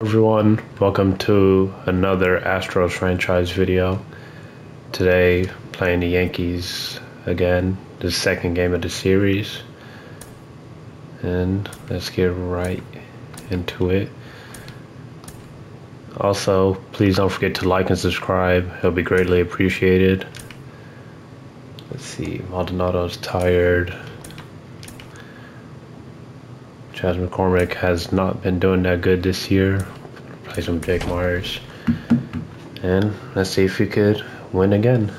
everyone welcome to another astros franchise video. Today playing the yankees again the second game of the series. And let's get right into it. Also please don't forget to like and subscribe. It'll be greatly appreciated. Let's see maldonado's tired Chas McCormick has not been doing that good this year. Play some Jake Meyers. And let's see if we could win again.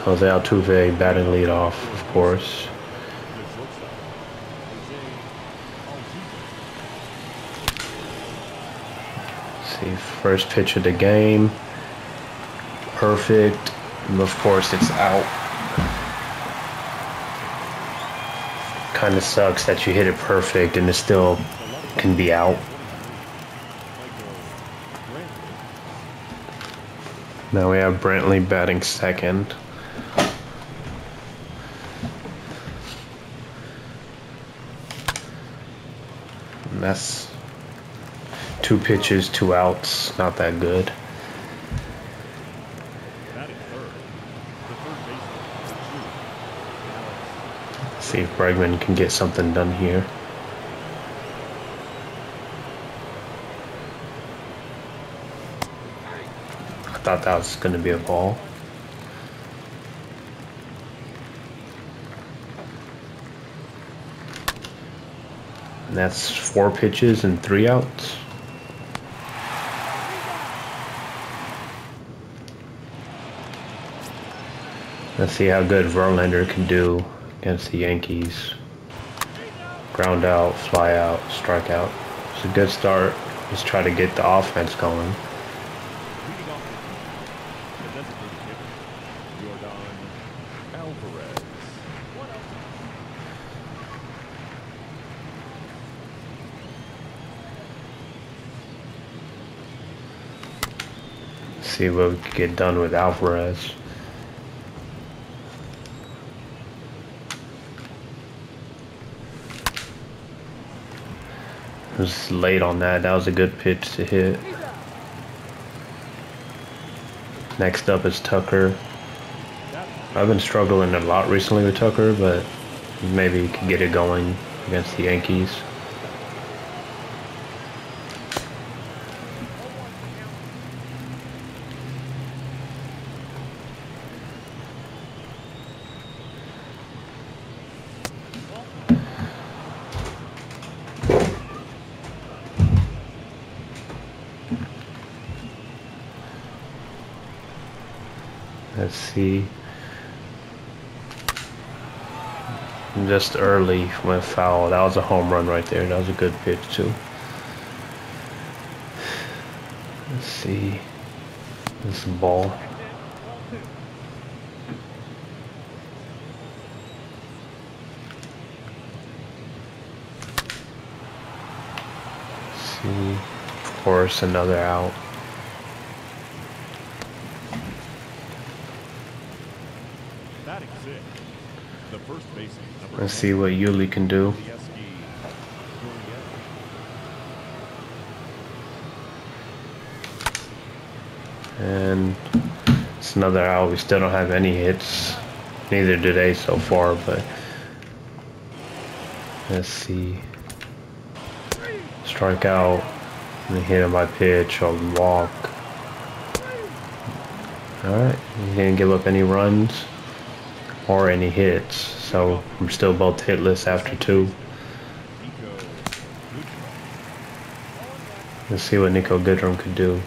Jose Altuve batting lead off, of course. See, first pitch of the game. Perfect. And of course, it's out. Kind of sucks that you hit it perfect and it still can be out. Now we have Brantley batting second. And that's two pitches, two outs, not that good. See if Bregman can get something done here. I thought that was going to be a ball. And that's four pitches and three outs. Let's see how good Verlander can do against the Yankees. Ground out, fly out, strike out. It's a good start. Let's try to get the offense going. See what we can get done with Alvarez. Was late on that. That was a good pitch to hit. Next up is Tucker. I've been struggling a lot recently with Tucker, but maybe he can get it going against the Yankees. Let's see. Just early went foul. That was a home run right there. That was a good pitch too. Let's see. This ball. See. Of course, another out. Let's see what Yuli can do. And it's another out. We still don't have any hits. Neither do they so far, but let's see. Strike out. And hit on my pitch or walk. Alright, he didn't give up any runs or any hits, so I'm still both hitless after two. Let's see what Niko Goodrum could do.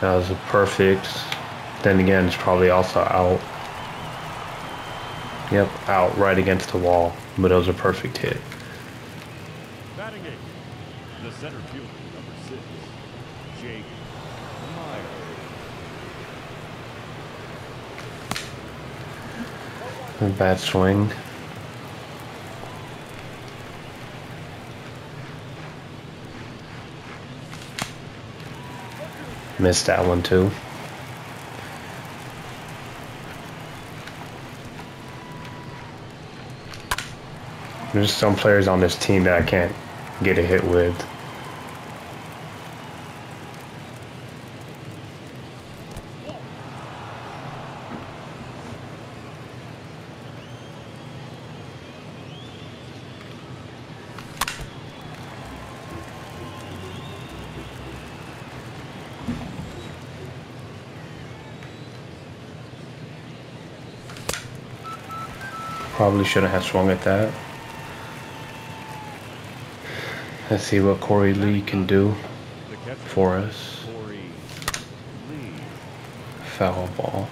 That was a perfect. Then again, it's probably also out. Yep, out right against the wall, but it was a perfect hit. Batting eight, the center fielder, number six, Jake A bad swing. Missed that one too. There's some players on this team that I can't get a hit with. Probably shouldn't have swung at that. Let's see what Korey Lee can do for us. Foul ball.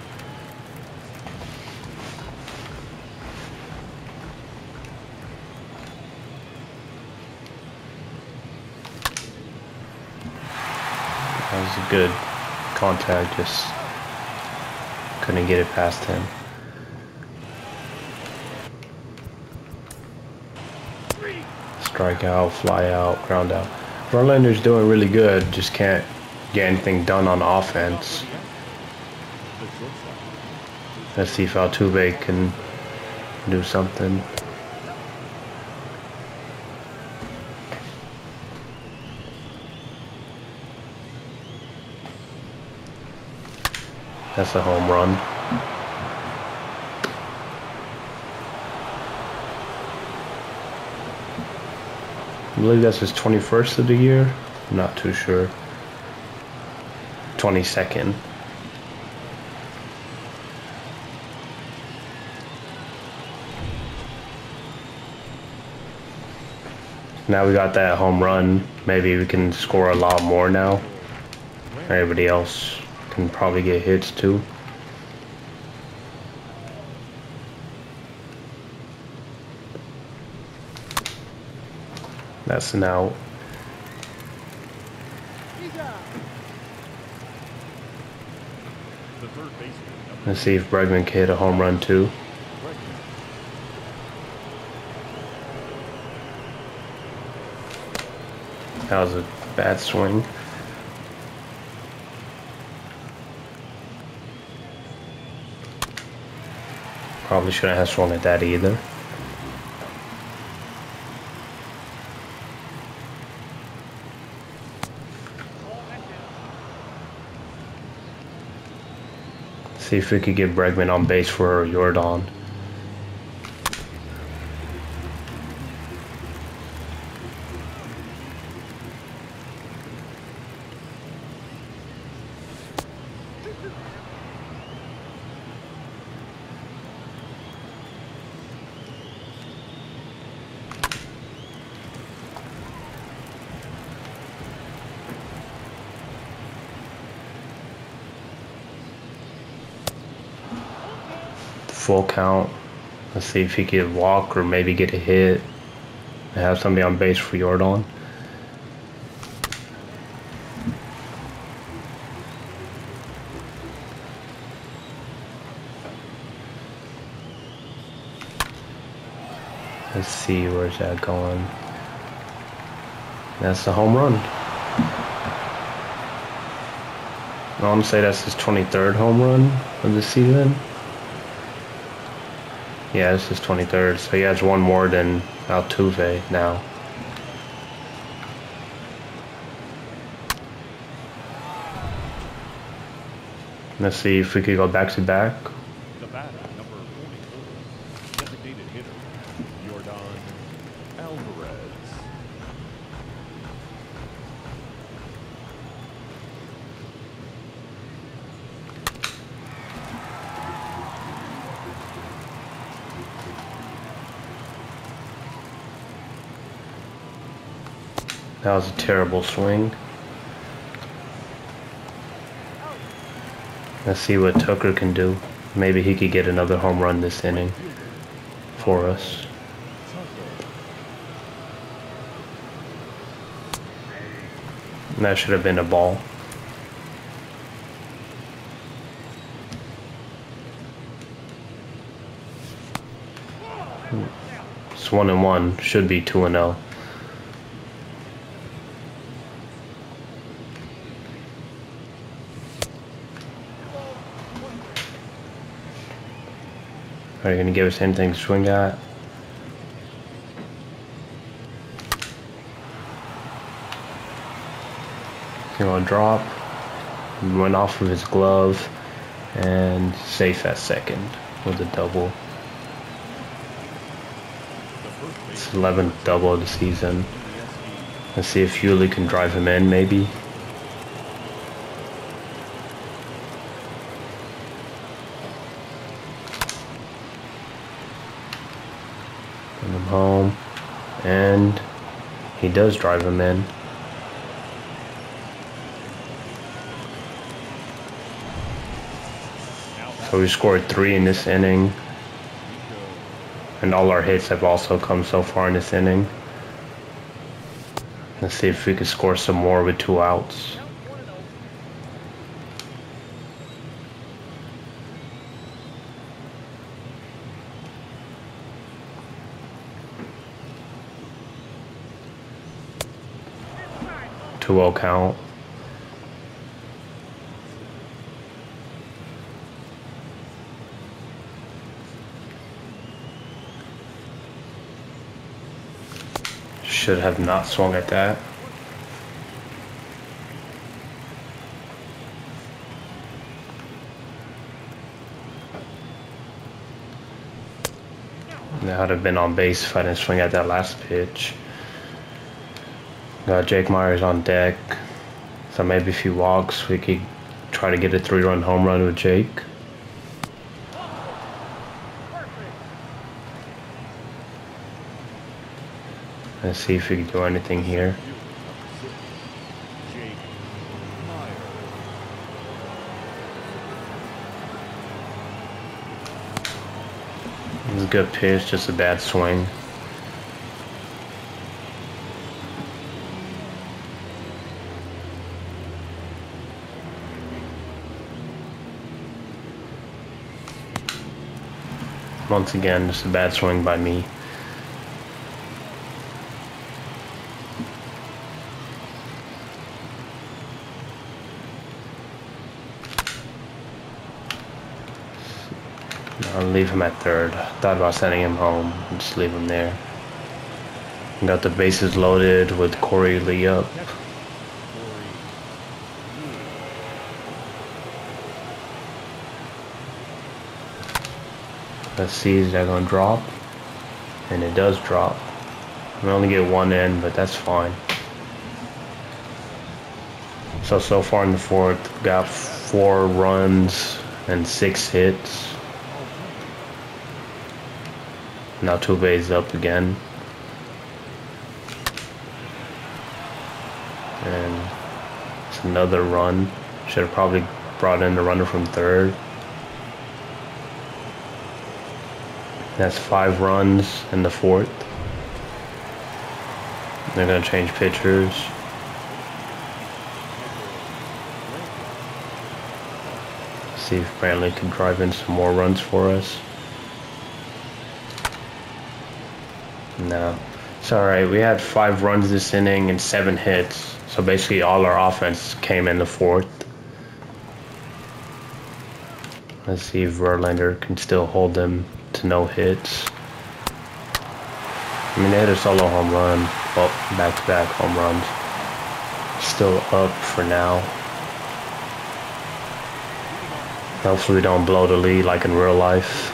That was a good contact, just couldn't get it past him. Strike out, fly out, ground out. Verlander's doing really good, just can't get anything done on offense. Let's see if Altuve can do something. That's a home run. I believe that's his 21st of the year. I'm not too sure. 22nd. Now we got that home run. Maybe we can score a lot more now. Everybody else can probably get hits too. That's. Let's see if Bregman can hit a home run too. That was a bad swing. Probably shouldn't have swung at that either. See if we could get Bregman on base for Yordan. Full count. Let's see if he could walk or maybe get a hit. And have somebody on base for Yordan. Let's see, where's that going? That's the home run. I want to say that's his 23rd home run of the season. Yeah, this is 23rd, so he has one more than Altuve now. Let's see if we could go back to back. That was a terrible swing. Let's see what Tucker can do. Maybe he could get another home run this inning for us. that should have been a ball. It's one and one. Should be two and zero. Oh. Are you gonna give us anything to swing at? He's gonna drop. Went off of his glove and safe at second with a double. It's 11th double of the season. Let's see if Yuli can drive him in maybe. Bring him home. And he does drive him in. So we scored three in this inning. And all our hits have also come so far in this inning. Let's see if we can score some more with two outs. Count. Should have not swung at that. That would have been on base if I didn't swing at that last pitch. Got Jake Meyers on deck. So maybe if he walks, we could try to get a three run home run with Jake. Let's see if we can do anything here. It was a good pitch, just a bad swing. Once again, just a bad swing by me. I'll leave him at third. Thought about sending him home just leave him there. Got the bases loaded with Korey Lee up. Let's see, is that gonna drop? And it does drop. I only get one in, but that's fine. So, so far in the fourth, got four runs and six hits. Now Altuve's up again. And it's another run. Should have probably brought in the runner from third. That's five runs in the fourth. They're gonna change pitchers. See if Brantley can drive in some more runs for us. No. It's alright. We had five runs this inning and seven hits. So basically all our offense came in the fourth. Let's see if Verlander can still hold them to no hits. I mean, they hit a solo home run. Well, back-to-back -back home runs. Still up for now. Hopefully we don't blow the lead like in real life.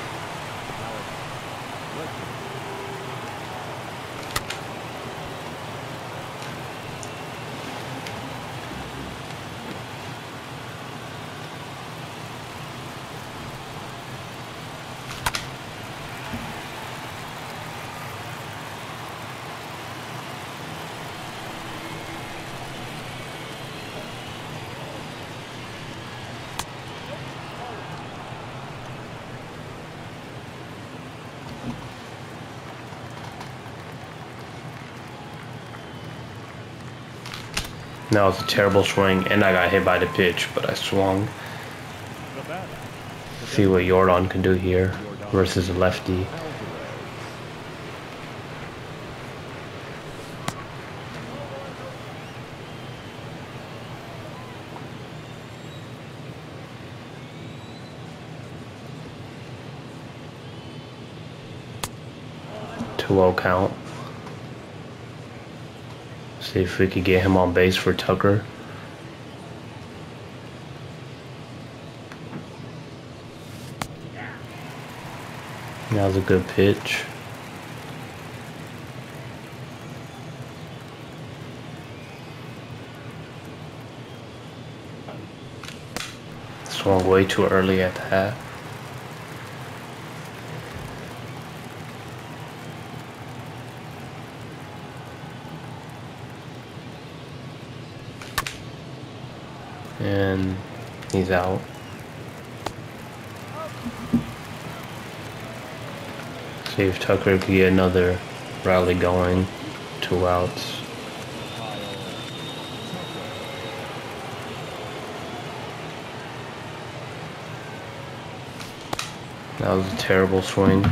That was a terrible swing, and I got hit by the pitch, but I swung. See what Yordan can do here versus a lefty. 2-0 count. See if we could get him on base for Tucker. That was a good pitch. Swung way too early at that. And he's out. See if Tucker could get another rally going. Two outs. That was a terrible swing.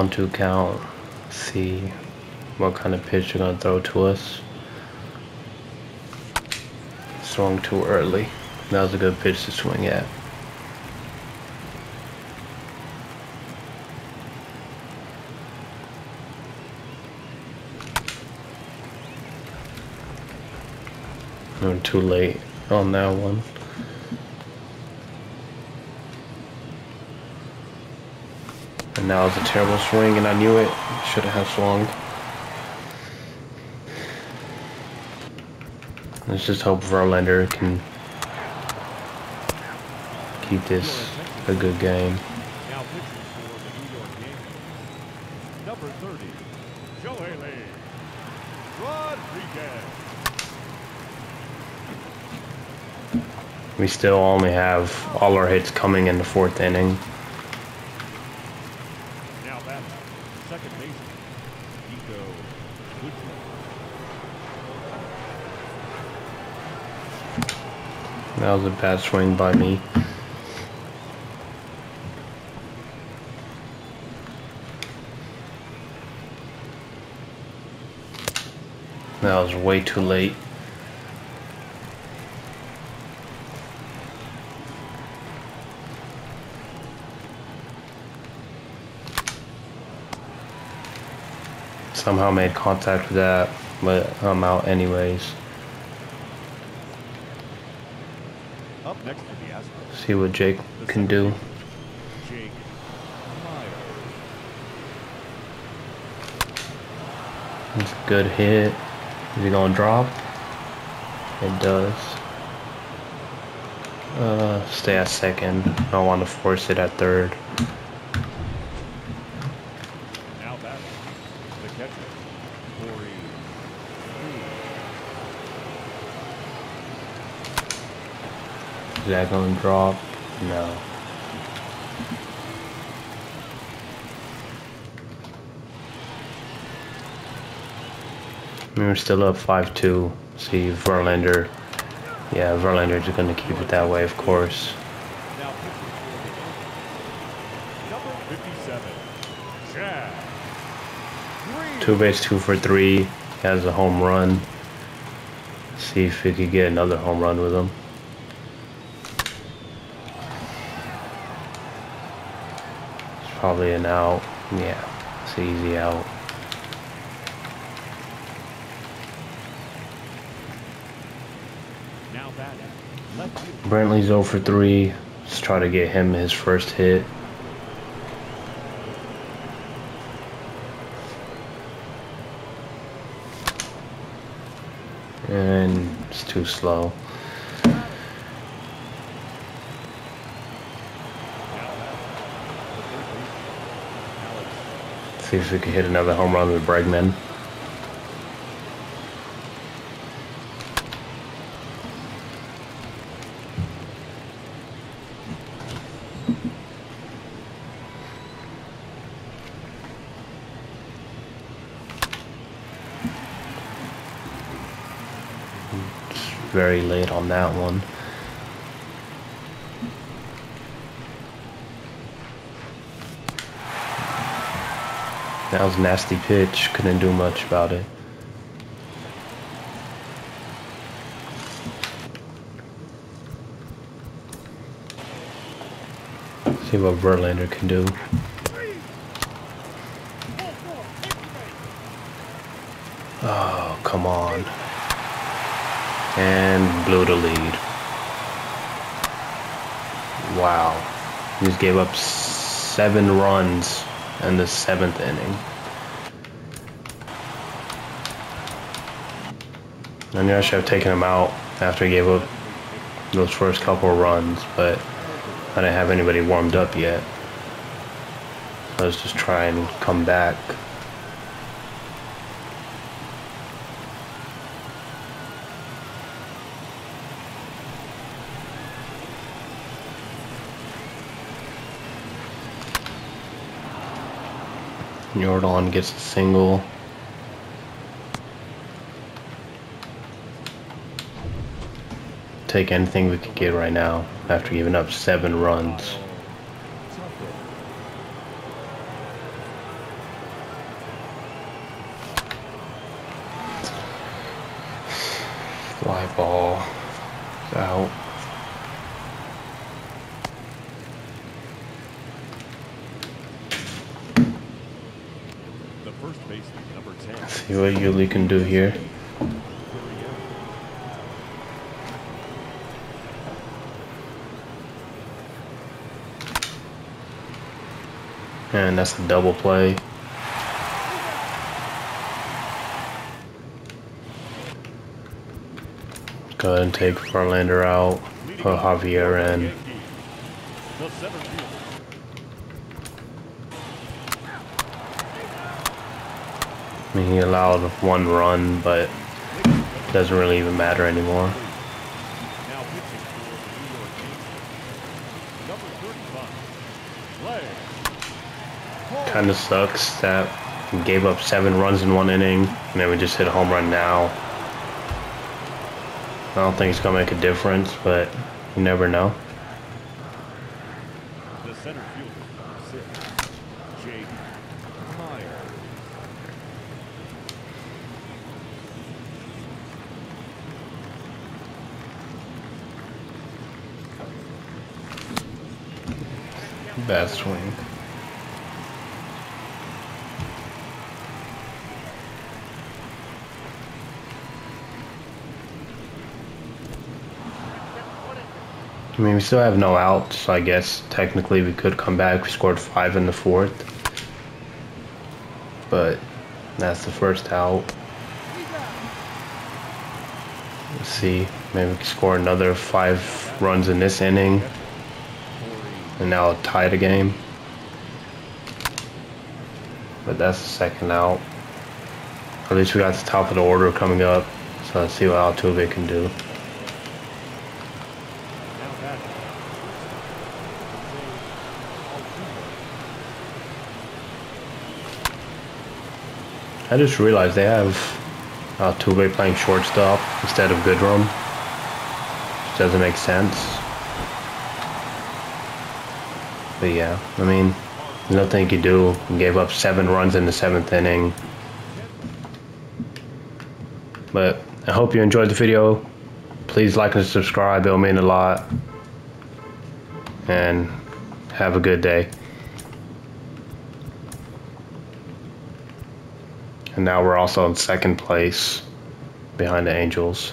One two count, see what kind of pitch they're gonna throw to us. Swung too early. That was a good pitch to swing at. I'm too late on that one. That was a terrible swing, and I knew it. Should have swung. Let's just hope Verlander can keep this a good game. Now pitching for the New York Yankees, number 30, Joe Rodriguez. We still only have all our hits coming in the fourth inning. Now batting, second baseman, Niko Goodrum. That was a bad swing by me. That was way too late. Somehow made contact with that, but I'm out anyways. Up next for the Astros, See what Jake the can do. Jake It's a good hit. Is he gonna drop? It does. Uh, stay at second. I don't want to force it at third. Now batting, the catcher, Korey That gonna drop? No. We're still up 5-2. See Verlander. Yeah, Verlander's gonna keep it that way, of course. Now pitching for the Yankees, number 57, Two base, two for three. Has a home run. See if we could get another home run with him. It's probably an out. Yeah, it's easy out. Brantley's 0 for 3. Let's try to get him his first hit. And it's too slow. Now batting, the third baseman, Alex See if we can hit another home run with Bregman. very late on that one. That was a nasty pitch. Couldn't do much about it. See what Verlander can do. Oh, come on. And blew the lead. Wow. He just gave up seven runs in the seventh inning. I knew I should have taken him out after he gave up those first couple of runs, but I didn't have anybody warmed up yet. I was just trying to come back. Yordan gets a single. Take anything we can get right now after giving up seven runs. Fly ball out. The first baseman, number 10. See what Yuli can do here. And that's a double play. Go ahead and take Verlander out. Put Javier in. The center fielder. I mean, he allowed one run, but it doesn't really even matter anymore. Now pitching for the New York Yankees. Number 35. Play. Kind of sucks that we gave up seven runs in one inning, and then we just hit a home run now. I don't think it's gonna make a difference, but you never know. The center fielder, number six. Jake Meyer. Bad swing. I mean, we still have no outs, so I guess technically we could come back. We scored five in the fourth. But that's the first out. Let's see. Maybe we can score another five runs in this inning. And now tie the game. But that's the second out. At least we got the top of the order coming up. So let's see what Altuve can do. I just realized they have Altuve playing shortstop instead of Goodrum. Which doesn't make sense. But yeah, I mean, nothing you do. Gave up seven runs in the seventh inning. But I hope you enjoyed the video. Please like and subscribe, it'll mean a lot. And have a good day. And now we're also in second place behind the Angels.